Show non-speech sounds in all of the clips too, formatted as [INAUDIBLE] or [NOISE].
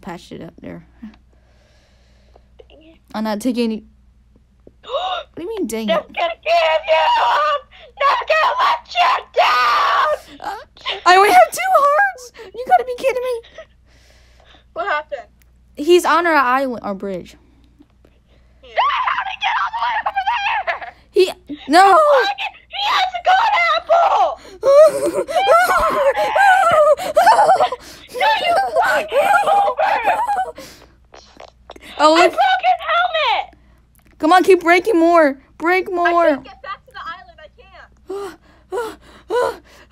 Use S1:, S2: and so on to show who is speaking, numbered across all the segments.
S1: patched it up there.
S2: Dang it.
S1: I'm not taking any. [GASPS] What do you mean, dang it?
S2: gonna give you up. Not gonna let you down.
S1: Uh, I only have two hearts. You gotta be kidding me.
S3: What happened?
S1: He's on our island, our bridge.
S3: Yeah.
S2: How to get all the way over there?
S1: He no.
S2: Has a god apple. No, you fucked him over.
S1: Oh,
S2: I broke his helmet.
S1: Come on, keep breaking more. Break more.
S3: I can't get back to the island. I can't.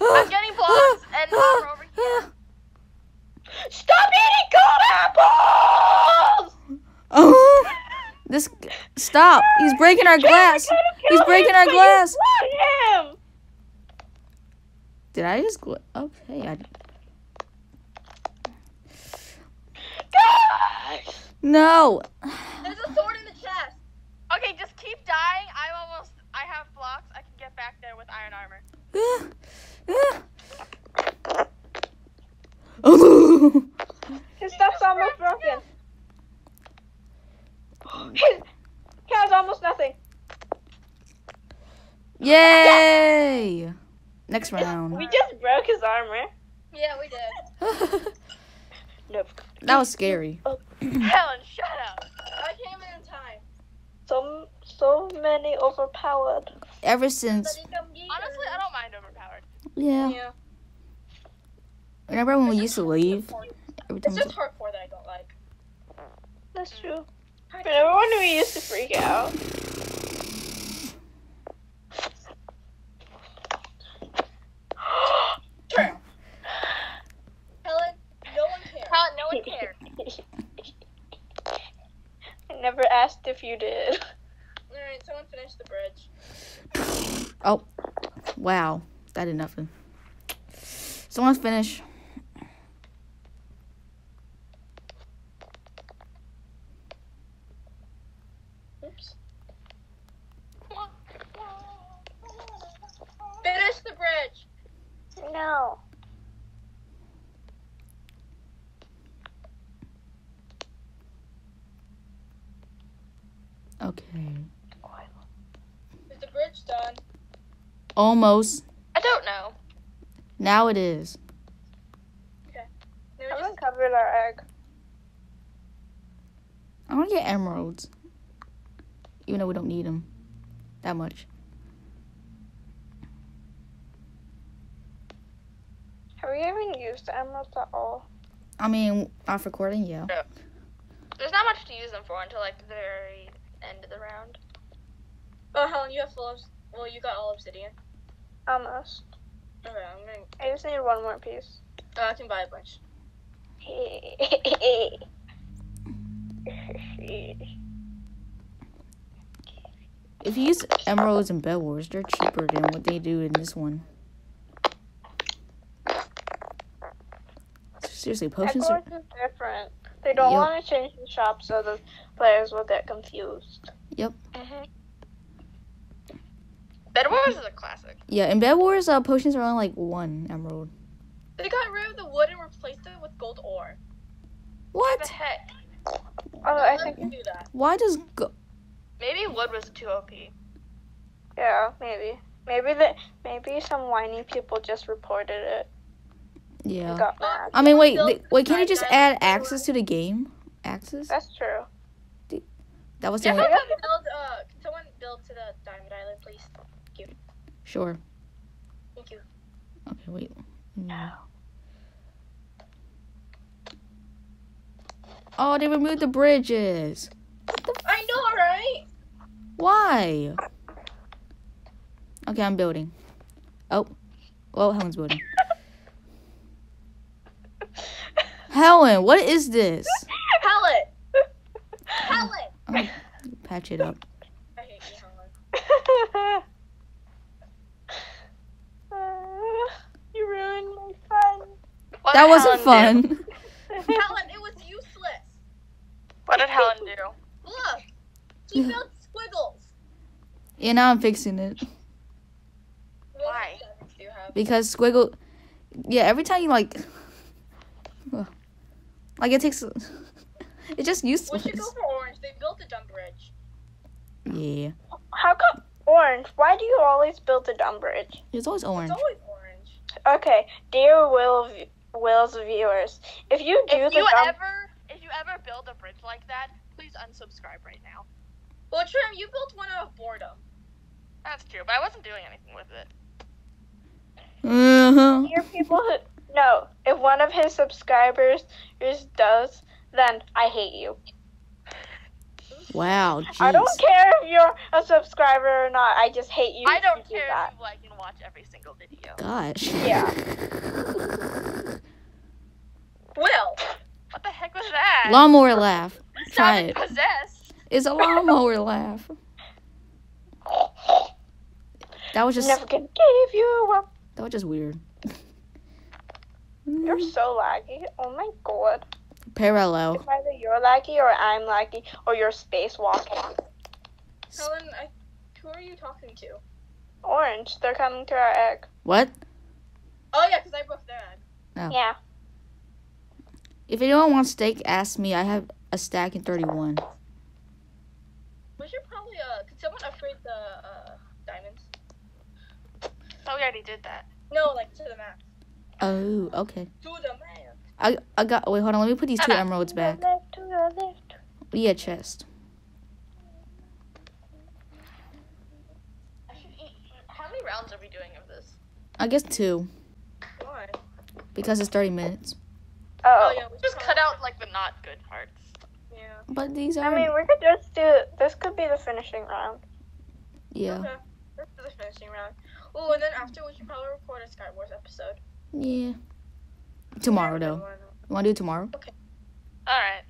S2: I'm getting blocks and armor over here. Stop eating god apples!
S1: Oh, this stop. He's breaking our glass. He's breaking our glass.
S2: Him.
S1: Did I just gl- Okay, I
S2: Gosh.
S1: No.
S3: There's a sword in the chest.
S2: Okay, just keep dying. I'm almost. I have blocks. I can get back there with iron armor.
S1: Oh.
S3: His stuff's almost broken. [LAUGHS]
S2: His,
S3: He has almost nothing.
S1: Yay! Next round.
S2: we just broke his armor.
S3: Yeah, we did. [LAUGHS]
S2: Nope.
S1: that was scary. Oh. [CLEARS THROAT]
S2: Helen, shut up.
S3: I came in in time.
S2: So so many overpowered.
S1: Ever since,
S2: Honestly, I don't mind overpowered.
S1: yeah.
S3: Yeah.
S1: Remember when we used to leave? Every time
S3: It's just hardcore that I don't like.
S2: That's true. Remember when we used to freak out?
S3: True. Helen, no one cares.
S2: Helen, no one cared. I never asked if you did.
S3: Alright, someone finish the bridge.
S1: Oh, wow. That did nothing. Someone finish.
S3: Oops. Finish the bridge.
S2: No.
S1: Okay.
S3: Is the bridge done?
S1: Almost.
S2: I don't know.
S1: Now it is.
S3: Then we
S2: I
S3: just
S2: haven't covered our egg.
S1: I want to get emeralds. Even though we don't need them that much.
S2: Have we even used the emeralds at all?
S1: I mean, off recording, yeah.
S2: There's not much to use them for until like the very end of the round.
S3: Oh, Helen, you have full of. Well, you got all obsidian.
S2: Almost.
S3: Okay, I'm gonna.
S2: I just need one more piece.
S3: Uh, I can buy a bunch.
S1: If you use emeralds in Bed Wars, they're cheaper than what they do in this one. Seriously, potions are.
S2: Egg Wars is different. They don't
S1: Yep.
S2: want to change the shop so the players will get confused.
S1: Yep.
S2: Mm-hmm. Bed Wars is a classic.
S1: Yeah, in Bed Wars, uh, potions are only like one emerald.
S3: They got rid of the wood and replaced it with gold ore.
S2: What
S1: What?
S2: the heck? Oh,
S3: Why
S2: I think
S3: you do that.
S1: Why does go?
S2: maybe wood was too OP. Yeah, maybe. Maybe the maybe some whiny people just reported it and
S1: Yeah.
S2: got mad.
S1: I mean, wait,
S3: Build
S1: th- wait. Can you just add
S3: side.
S1: access to the game? Access?
S2: That's true.
S1: That was the
S3: Yeah,
S1: only.
S3: someone build. Uh, can someone build to the diamond island, please?
S1: Sure.
S3: Thank you.
S1: Okay, wait. No. Oh, they removed the bridges.
S3: I know, right?
S1: Why? Okay, I'm building. Oh, well, Helen's building. Helen, what is this?
S3: Helen. Oh, Helen.
S1: Oh, patch it up.
S3: I hate you, Helen. [LAUGHS]
S2: you ruined my fun.
S1: That wasn't fun. [LAUGHS]
S3: Helen, it was useless.
S2: What did Helen do?
S3: Look, she [SIGHS] built squiggles.
S1: Yeah, now I'm fixing it
S2: Why?
S3: diamonds do you have?
S1: because Squiggle. Yeah, every time you like, like it takes. [LAUGHS] it's just
S3: We
S1: useless.
S3: should go for orange. They built a dumb bridge.
S1: Yeah.
S2: How come orange? Why do you always build a dumb bridge?
S1: It's always orange.
S3: It's always orange.
S2: Okay, dear Will Will's viewers, if you do
S4: If
S2: the
S4: you
S2: dumb
S4: ever, if you ever build a bridge like that, please unsubscribe right now.
S3: Well, Trim, you built one out of boredom.
S4: That's true, but I wasn't doing anything with it.
S1: Uh-huh.
S2: dear people who no, if one of his subscribers is does, then I hate you.
S1: Wow.
S2: I don't care if you're a subscriber or not. I just hate you.
S4: I don't
S2: you do
S4: care
S2: that.
S4: if you like and watch every single video.
S1: Gosh.
S2: Yeah. [LAUGHS]
S3: Will.
S4: What the heck was that?
S1: Lawnmower laugh. Try it.
S4: Possessed.
S1: It's a lawnmower laugh. [LAUGHS] That was just
S2: Never gonna give you up.
S1: that was just weird.
S2: You're so laggy. Oh my god.
S1: Parallel.
S2: It's either you're laggy or I'm laggy or you're spacewalking.
S3: Helen, I, who are you talking to?
S2: Orange, they're coming to our egg.
S1: What?
S3: Oh yeah, because I broke their egg.
S1: Oh.
S2: Yeah.
S1: If anyone wants steak, ask me. I have a stack in 31.
S3: We should probably uh, could someone upgrade the uh diamonds?
S4: Oh, we already did that.
S3: No, like to the max.
S1: Oh, okay.
S3: To the man.
S1: I I got. Wait, hold on. Let me put these two emeralds back.
S2: Left to the left.
S1: Yeah, chest.
S4: I. How many rounds are we doing of this?
S1: I guess two
S3: Why?
S1: because it's 30 minutes.
S2: Oh.
S3: Oh yeah, we
S4: Just cut out like the not good parts.
S3: Yeah.
S1: But these are.
S2: I mean, we could just do. This could be the finishing round.
S1: Yeah.
S3: Okay. This is the finishing round. Oh, and then after we should probably record a Sky Wars episode.
S1: Yeah. Tomorrow though. You want to do it tomorrow?
S4: All right,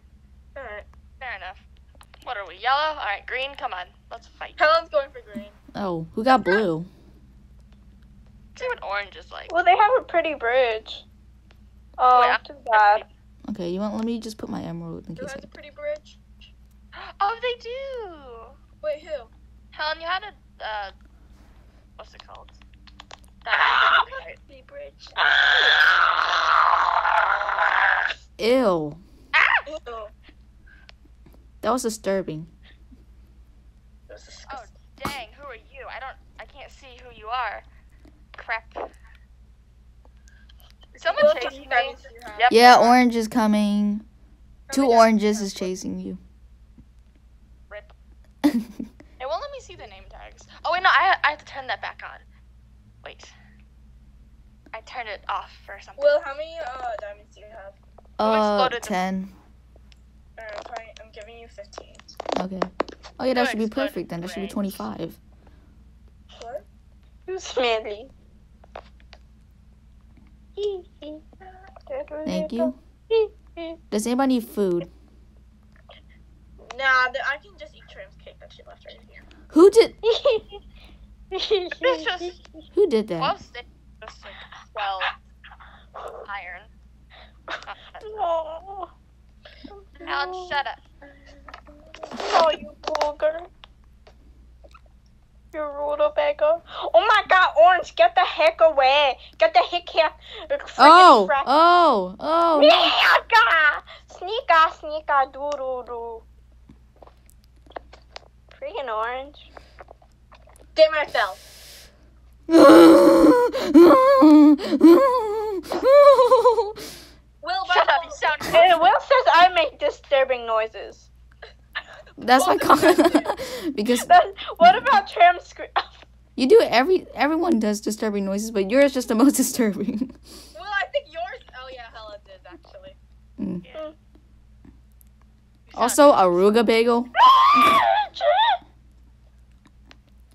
S3: Alright.
S4: fair enough. What are we? Yellow? All right, green. Come on, let's fight.
S3: Helen's going for green.
S1: Oh, who got blue?
S4: See what orange is like.
S2: Well, they have a pretty bridge. Oh,
S4: Wait, I'm-
S2: too bad.
S1: Okay, you want? Let me just put my emerald in
S3: Who
S1: case.
S3: has
S1: I,
S3: a pretty bridge? [GASPS]
S4: Oh, they do.
S3: Wait, who?
S4: Helen, you had a uh, what's it called? Diamond
S3: Pretty bridge.
S1: Ew.
S3: Ew.
S1: That was disturbing.
S3: Was
S4: Oh, dang. Who are you? I don't. I can't see who you are. Crap. Someone chasing
S3: you
S4: me?
S3: diamonds do you have?
S4: Yep.
S1: Yeah, orange is coming.
S3: How
S1: Two oranges is chasing you.
S4: Rip. [LAUGHS] It won't let me see the name tags. Oh wait, no. I I have to turn that back on. Wait. I turned it off for something.
S3: Well, how many uh diamonds do you have?
S1: Uh,
S4: exploded the-
S1: ten.
S3: Alright, I'm, trying- I'm giving you 15.
S1: Okay. Oh yeah, that
S4: Who
S1: should be perfect then. That should be twenty-five.
S3: What?
S2: Who's smelly.
S1: Thank you. [LAUGHS] Does anybody need food?
S3: Nah, I can just eat Trim's cake that she left right here.
S1: Who did? [LAUGHS]
S4: It's [LAUGHS] just
S1: Who did that?
S4: twelve sticks, just like twelve iron.
S2: oh,
S4: Alan, shut up.
S2: oh, you booger. You rutabaga. Oh my god, Orange, get the heck away. Get the heck here.
S1: Oh, oh, oh. no.
S2: Sneaka! Sneaka, sneaka, doo doo doo. Freaking Orange.
S3: Damn it, I fell. Will,
S4: Shut up. You sound.
S2: And Will says I make disturbing noises.
S1: That's my comment. [LAUGHS] because
S2: Then what about Tram scream? [LAUGHS]
S1: you do it every everyone does disturbing noises, but yours just the most [LAUGHS] disturbing.
S3: Will, I think yours. Oh yeah, Helen did actually.
S1: Mm.
S4: Sound-
S1: Also, Aruga bagel.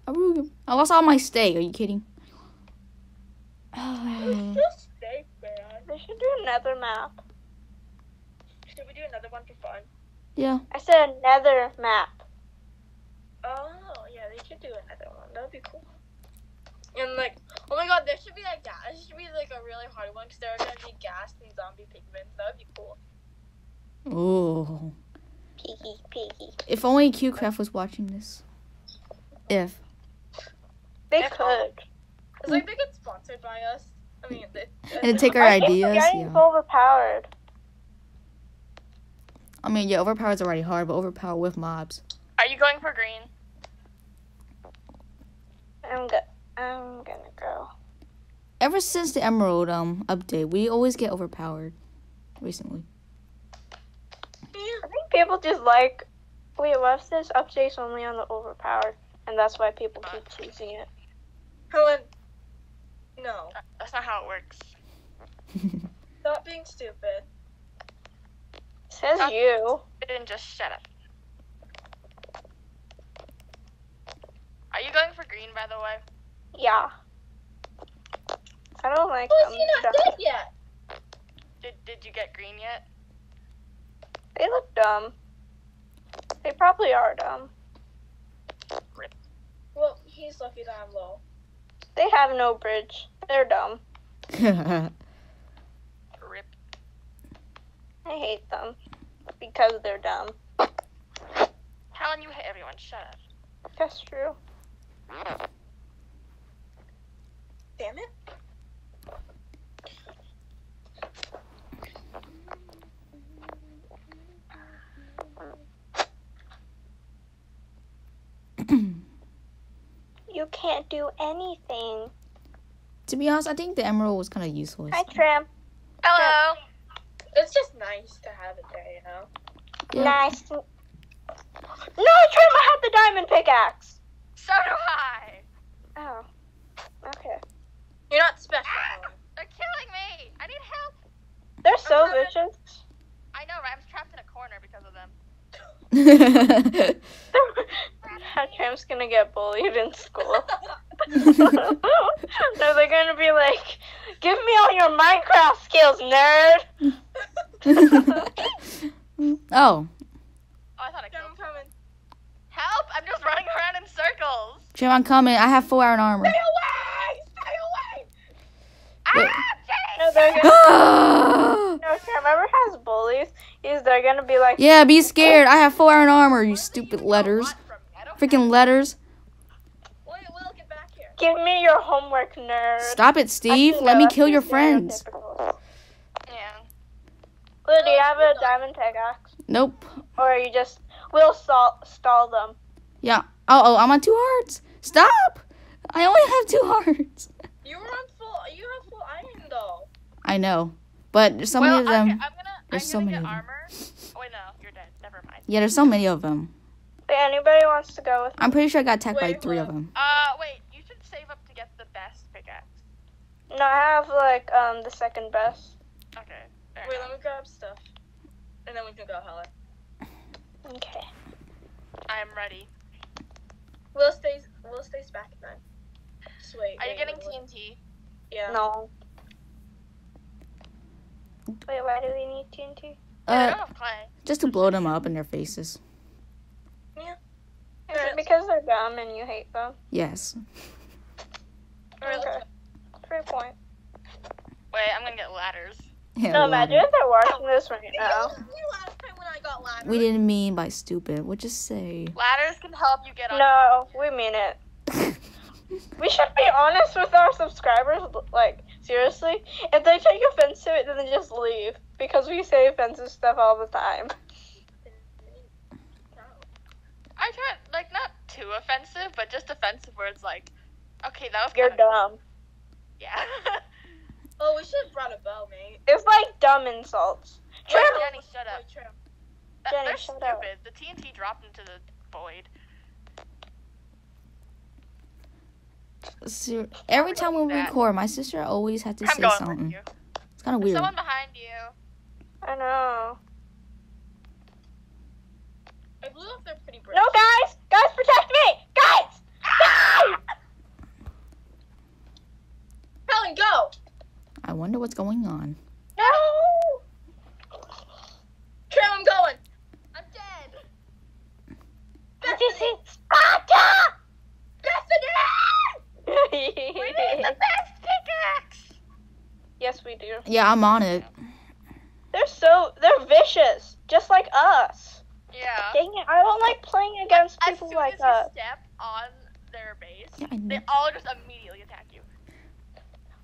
S1: Aruga. I lost all my steak. Are you kidding? Oh.
S3: Just stay, man.
S2: They should do another map.
S3: Should we do another one for fun?
S1: yeah.
S2: I said another map.
S3: Oh yeah, they should do another one. That would be cool. And like, oh my god, there should be like gas. There should be like a really hard one because there are gonna be gas and zombie pigmen. That would be cool.
S1: Ooh.
S2: Piggy, piggy.
S1: If only CubeCraft was watching this. If.
S2: They
S3: That's
S2: could.
S3: It's like they get sponsored by us. I mean, they,
S1: And take our
S2: I keep
S1: ideas.
S2: forgetting
S1: Yeah.
S2: it's overpowered.
S1: I mean, yeah, overpowered's already hard, but overpowered with mobs.
S4: Are you going for green?
S2: I'm go- I'm gonna go.
S1: Ever since the Emerald um update, we always get overpowered. Recently.
S2: I think people just like. Wait, what's this update's only on the overpowered, and that's why people keep choosing it.
S3: Helen. No.
S4: That's not how it works. [LAUGHS]
S3: Stop being stupid.
S2: Says
S4: Huh?
S2: you.
S4: Then just shut up. Are you going for green, by the way?
S2: Yeah. I don't like
S3: Oh,
S2: them.
S3: is he not
S2: dumb.
S3: dead yet?
S4: Did Did you get green yet?
S2: They look dumb. They probably are dumb.
S3: Well, he's lucky that I'm low.
S2: They have no bridge. They're dumb.
S4: Rip.
S2: I hate them because they're dumb.
S4: Helen, you hit everyone. Shut up.
S2: That's true.
S3: Damn it.
S2: You can't do anything.
S1: to be honest, I think the Emerald was kind of useless.
S2: Hi, Tram.
S4: Hello.
S3: It's just nice to have it there, you know?
S1: Yeah.
S2: Nice. No, Tram, I have the diamond pickaxe.
S4: So do I.
S2: Oh. Okay.
S3: You're not special, Helen.
S4: They're killing me. I need help.
S2: They're so vicious.
S4: I know, right? I'm trapped in a corner because of them. [LAUGHS] [LAUGHS] [LAUGHS] [LAUGHS]
S2: Tram's gonna get bullied in school. [LAUGHS] no, they're gonna be like, "Give me all your Minecraft skills, nerd." [LAUGHS]
S1: oh,
S4: Oh, I thought I
S3: I'm
S4: killed.
S3: coming.
S4: Help! I'm just running around in circles.
S1: Jim, I'm coming. I have full iron armor.
S3: Stay away! Stay away!
S1: Wait.
S4: Ah,
S2: No, they're gonna. No, Tram ever has bullies. Is they're gonna be like,
S1: yeah, be scared. I have full iron armor, you stupid letters. Freaking letters.
S3: Wait, Will, get back here.
S2: "Give me your homework, nerd."
S1: Stop it, Steve. Let me kill your friends.
S4: Yeah.
S2: Will, do you have a diamond pickaxe,
S1: Nope.
S2: or you just will stall stall them?
S1: Yeah. Oh, oh, I'm on two hearts. Stop. I only have two hearts.
S3: You were on full. You have full iron though.
S1: I know. But there's so
S4: well,
S1: many of them.
S4: okay, I'm gonna.
S1: There's
S4: I'm
S1: so many
S4: armor. Oh wait, no, you're dead. Never mind.
S1: Yeah, there's so many of them.
S2: If anybody wants to go with me?
S1: I'm pretty sure I got attacked by
S3: Wait,
S1: three of them.
S4: Uh, wait. You should save up to get the best pickaxe.
S2: No, I have like um the second best.
S4: Okay.
S3: Wait,
S4: enough.
S3: let me grab stuff. And then we can go, Helen.
S2: Okay.
S4: I am ready.
S3: Will stays. Will stays back then. Just wait.
S4: Are you getting
S3: Will-
S4: TNT?
S3: Yeah.
S2: No. Wait, why do we need TNT?
S4: Wait, I
S1: Uh,
S4: don't have clay.
S1: just to blow them up in their faces.
S2: Is it because they're dumb and you hate them?
S1: Yes.
S2: Okay.
S3: go.
S2: Three point.
S4: Wait, I'm gonna get ladders.
S1: Yeah,
S2: No, imagine if they're watching this right now.
S3: told me last time when I got.
S1: We didn't mean by stupid. What just say?
S4: Ladders can help you get on.
S2: No, we mean it. [LAUGHS] We should be honest with our subscribers. Like, seriously, if they take offense to it, then they just leave because we say offensive stuff all the time.
S4: I try like not too offensive, but just offensive words like, okay, that was
S2: You're
S4: kinda-
S2: dumb.
S4: Yeah. [LAUGHS]
S3: Oh, we should have brought a bow, mate.
S2: It's like dumb insults.
S4: Wait, Jenny, shut up.
S3: Wait, Trim.
S4: That,
S2: Jenny,
S4: they're
S2: shut
S4: stupid.
S2: up.
S4: The TNT dropped into the void.
S1: Ser- Every time we
S4: that.
S1: record, my sister always had to
S4: I'm
S1: say
S4: going
S1: something.
S4: with you.
S1: It's kind of
S4: There's
S1: weird.
S4: someone behind you.
S2: I know.
S3: I blew up their pretty bridge.
S2: No, guys! Guys, protect me! Guys! Guys! [LAUGHS]
S3: Helen, go!
S1: I wonder what's going on.
S2: No!
S3: Trim, I'm going.
S4: I'm dead.
S2: This is Sparta!
S3: Bethany!
S4: We need the best pickaxe.
S2: yes, we do.
S1: Yeah, I'm on it.
S2: They're so they're vicious, just like us.
S4: Yeah.
S2: Dang it! I don't like playing against
S4: As
S2: people
S4: soon
S2: like
S4: as you
S2: us.
S4: step on their base,
S1: Yeah, I know.
S4: they all just immediately attack you.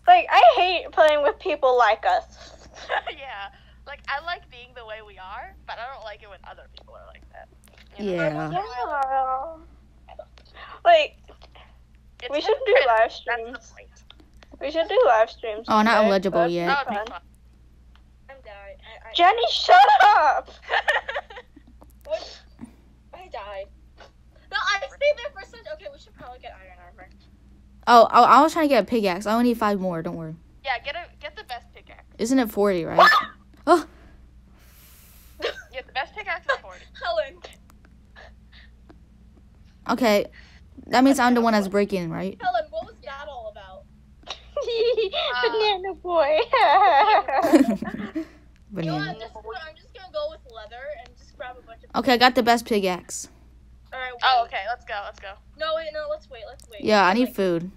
S2: Like I hate playing with people like us. [LAUGHS]
S4: yeah. Like I like being the way we are, but I don't like it when other people are like that. You know?
S1: Yeah.
S2: Yeah. Like
S4: It's
S2: we should do live streams. We should do live streams.
S1: Oh, not eligible yet.
S4: That would
S2: fun.
S4: be fun.
S3: I'm died. I, I,
S2: Jenny, shut up! [LAUGHS]
S3: what? I died. No, I stayed there for such. Okay, we should probably get iron armor.
S1: Oh, I, I was trying to get a pickaxe. I only need five more. Don't worry.
S4: yeah, get a get the best pickaxe.
S1: Isn't it 40, right? [GASPS] Oh, [LAUGHS]
S4: Yeah, the best pickaxe is forty. [LAUGHS]
S3: Helen,
S1: okay. That means I'm the one that's breaking, right?
S3: Helen, what was that all about? [LAUGHS]
S2: Uh, Banana boy.
S3: You know what?
S1: Banana.
S3: I'm just, gonna, I'm just gonna go with leather and just grab a bunch of.
S1: Okay, I got the best pickaxe.
S3: All right.
S4: Oh, okay, let's go, let's go.
S3: No, wait, no, let's wait, let's wait.
S1: Yeah, I need
S3: Like,
S1: food.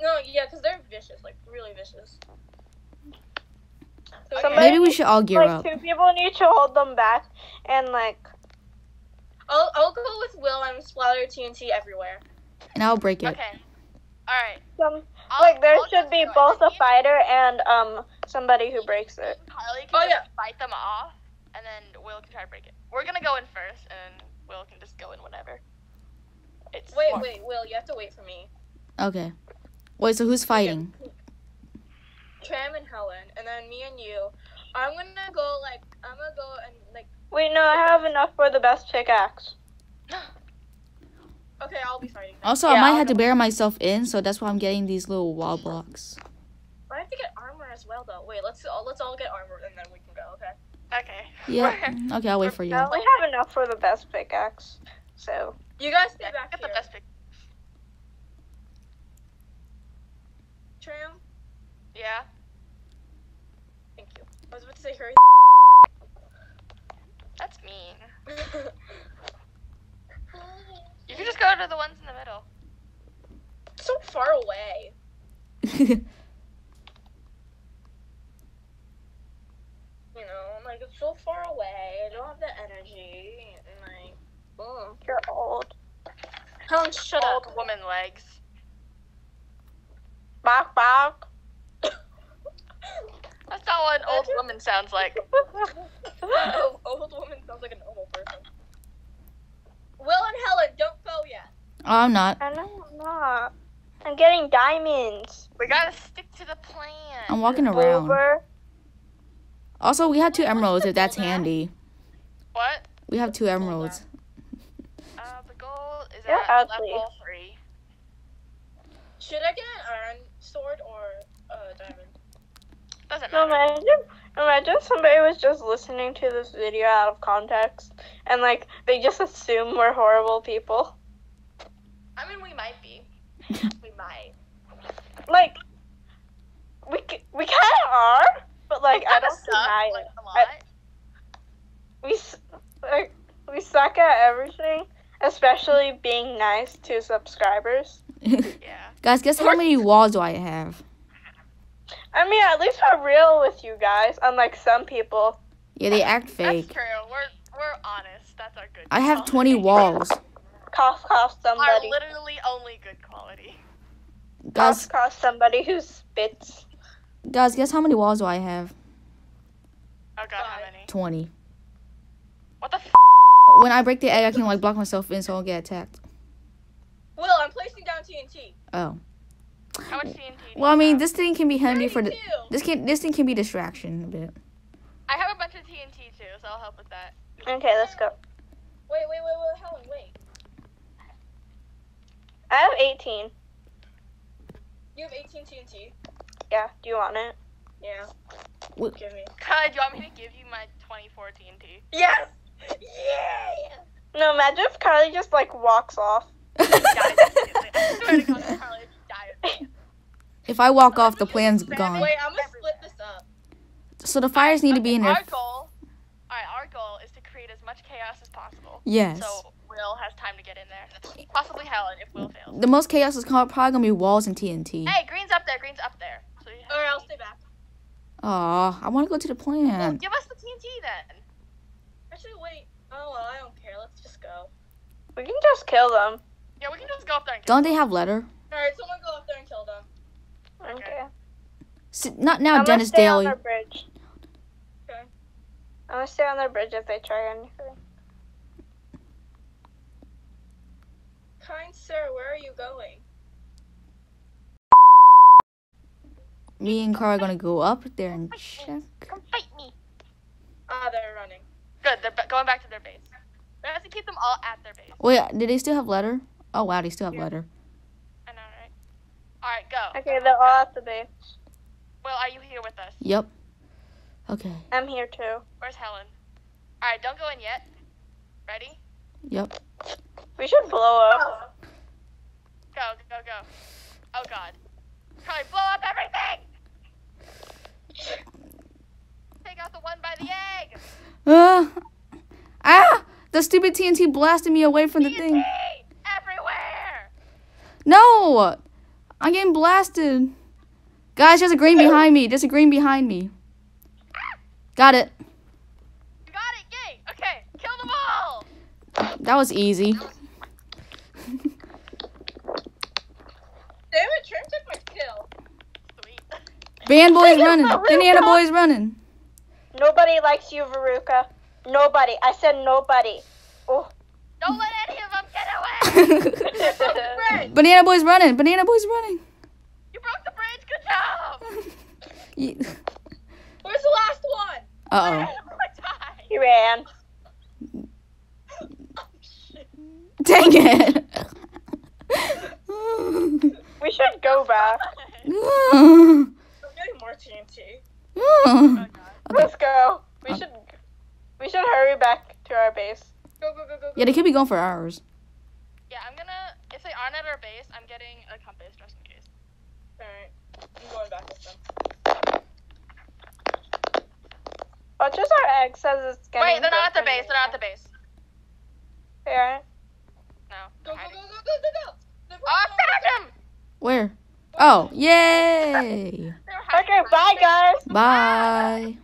S3: No, yeah, because they're vicious, like really vicious. So,
S2: Somebody-
S1: Maybe we should all gear
S2: like
S1: up.
S2: two people need to hold them back and like
S3: I'll I'll go with Will and splatter TNT everywhere.
S1: And I'll break it.
S4: Okay. All right.
S2: some
S4: I'll,
S2: like there
S4: I'll
S2: should be both a fighter and um somebody who breaks it.
S4: and Carly can
S3: Oh,
S4: just
S3: yeah.
S4: fight them off, and then Will can try to break it. We're gonna go in first, and Will can just go in whenever. It's
S3: Wait,
S4: smart.
S3: wait, Will, you have to wait for me.
S1: Okay. Wait, so who's fighting?
S3: Tram and Helen, and then me and you. I'm gonna go like I'm gonna go and like.
S2: Wait, no, I have enough for the best pickaxe. [GASPS]
S3: Okay, I'll be fighting. Then.
S1: Also, I might
S2: I'll
S1: have to bury myself in, so that's why I'm getting these little wall blocks.
S3: I have to get armor as well, though. Wait, let's all let's all get armor and then we can go. Okay.
S4: Okay.
S1: Yeah. [LAUGHS] Okay, I'll wait for you.
S2: I only have enough for the best pickaxe. So
S3: You guys stay back
S4: get
S3: here.
S4: the best pick.
S3: Tram.
S4: Yeah.
S3: Thank you. I was about to say hurry.
S4: That's mean. [LAUGHS] You can just go to the ones in the middle.
S3: so far away. [LAUGHS] You know, I'm like it's so far away. I don't have the energy. And like, mm.
S2: you're old.
S3: Helen, shut
S4: Old
S3: up.
S4: woman legs.
S2: Bok bok.
S4: That's not what an old [LAUGHS] woman sounds like.
S3: oh, old woman sounds like a normal person. Will and Helen, don't go yet.
S1: oh, I'm not.
S2: I know I'm not. I'm getting diamonds.
S4: We gotta stick to the plan.
S1: I'm walking around.
S2: Over.
S1: Also, we have two emeralds if that's handy.
S4: What?
S1: We have two emeralds.
S4: Uh, the goal is
S2: Yeah,
S4: at
S2: ugly.
S4: level three.
S3: Should I get an iron sword or a diamond?
S4: Doesn't
S2: No,
S4: matter.
S2: imagine, imagine somebody was just listening to this video out of context and like they just assume we're horrible people.
S4: I mean, we might be. [LAUGHS] we might.
S2: Like, we we kind of are, but like I don't
S4: suck,
S2: deny
S4: like,
S2: it.
S4: a lot.
S2: I- we like we suck at everything, especially being nice to subscribers. [LAUGHS]
S4: yeah.
S1: Guys, guess how many walls do I have?
S2: I mean, at least we're real with you guys, unlike some people.
S1: Yeah, they act fake.
S4: That's
S1: fake.
S4: true. We're we're honest. That's our good.
S1: I have
S4: quality.
S1: 20 walls.
S2: Cough, cough,
S4: Our
S2: somebody.
S4: literally only good quality.
S1: Guys,
S2: Cough, cough, somebody who spits.
S1: guys, guess how many walls do I have?
S4: Oh god, how many?
S1: 20.
S4: What the f?
S1: When I break the egg, I can like block myself in so I don't get attacked.
S3: Will, I'm placing down TNT.
S1: Oh.
S4: How much TNT?
S1: Well, I mean,
S4: have?
S1: this thing can be handy for the this can this thing can be distraction a bit.
S4: I have a bunch of TNT too, so I'll help with that.
S2: Okay, let's go.
S3: Wait, wait, wait, wait, Helen, wait.
S2: I have 18.
S3: You have 18 TNT.
S2: Yeah, do you want it?
S3: Yeah.
S1: Wait.
S3: Give me.
S4: God, do you want me to give you my 24 TNT?
S3: Yes. Yeah.
S2: No, imagine if Carly just like walks off.
S4: Die immediately. I swear to God, Carly, die.
S1: If I walk off, the plan's gone.
S3: I'm gonna split this up.
S1: So the fires need to be in there.
S4: Our goal, alright, our goal is to create as much chaos as possible.
S1: Yes.
S4: So Will has time to get in there. Possibly Helen if Will fails.
S1: The most chaos is co- probably gonna be walls and TNT.
S4: Hey, green's up there. Green's up there. So you have
S3: Alright, I'll stay back.
S1: Aw, I want to go to the
S4: Well,
S1: plan.
S4: give us the TNT then.
S3: Actually, wait. Oh well, I don't care. Let's just go.
S2: We can just kill them.
S4: Yeah, we can just go up there and kill
S1: Don't they have letter?
S3: Alright, someone go up there and kill them.
S2: Okay.
S1: S- not now,
S2: I'm gonna
S1: Dennis
S2: stay on
S1: Daly.
S2: the bridge. Okay, I'm gonna stay on their bridge if they try anything.
S3: Kind sir, where are you going?
S1: Me and Carl are gonna go up there and check.
S4: Come fight me.
S3: Ah, they're running.
S4: Good. They're ba- going back to their base. We have to keep them all at their base.
S1: Wait, did they still have letter? Oh wow, they still have letter.
S4: I know, right? All right, go.
S2: Okay, they're all at the base.
S4: Well, are you here with us?
S1: Yep. Okay.
S2: I'm here too.
S4: Where's Helen? All right, don't go in yet. Ready?
S1: Yep.
S2: We should blow up.
S4: Go, go, go. Oh God. Charlie, blow up everything. Take out the one by the egg.
S1: Uh, ah! The stupid TNT blasted me away from the thing.
S4: Everywhere.
S1: No! I'm getting blasted. Guys, there's a green behind me. There's a green behind me. Got it.
S4: You got it. Yay. Okay, kill them all.
S1: That was easy. [LAUGHS]
S3: Damn it, Trim took my kill.
S4: Sweet.
S1: Band boy's [LAUGHS] running. Banana boy's running.
S2: Nobody likes you, Veruca. Nobody. I said nobody. Oh.
S4: Don't let any of them get away. [LAUGHS]
S3: Friend, [LAUGHS]
S1: Banana boy's running. Banana boy's running.
S4: You broke the bridge. Good job. [LAUGHS]
S1: Ye-
S3: where's the last one?
S1: Uh
S4: I.
S2: He ran.
S3: Oh,
S1: oh. Dang it.
S2: We should go back.
S3: I'm getting more TNT.
S2: Let's go. We should. We should hurry back to our base.
S3: Go, go, go, go, go.
S1: yeah, they could be going for hours.
S4: Yeah, I'm gonna. If they aren't at our base, I'm getting a compass just in case.
S3: Alright, I'm going back with them.
S2: Watch as our egg says it's getting.
S4: Wait, they're not at
S2: the
S4: base. They're not at their base.
S2: They aren't?
S4: No.
S3: Go, go, go, go, go, go, go. They're
S4: Oh, I found them.
S1: Where? Oh, yay. [LAUGHS]
S4: They were hiding
S2: Okay, bye guys.
S1: Bye.